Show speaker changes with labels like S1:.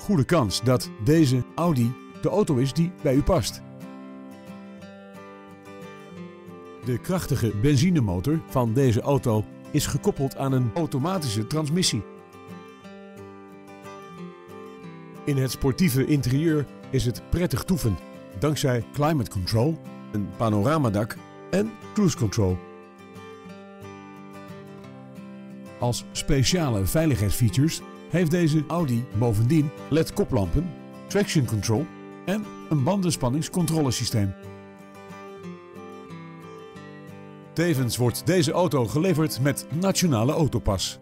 S1: goede kans dat deze Audi de auto is die bij u past. De krachtige benzinemotor van deze auto is gekoppeld aan een automatische transmissie. In het sportieve interieur is het prettig toeven, dankzij climate control, een panoramadak en cruise control. Als speciale veiligheidsfeatures heeft deze Audi bovendien LED-koplampen, traction control en een bandenspanningscontrolesysteem. Tevens wordt deze auto geleverd met nationale autopas.